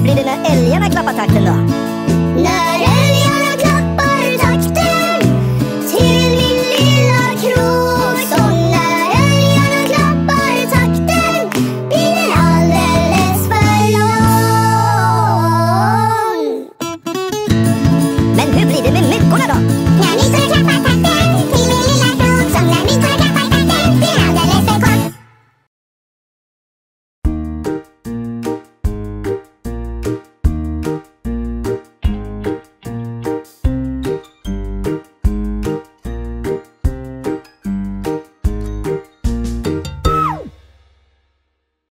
hur blir det när älgarna klappar takten då? När älgarna klappar takten till min lilla kråksång När älgarna klappar takten blir den alldeles för lång Men hur blir det med myggorna då?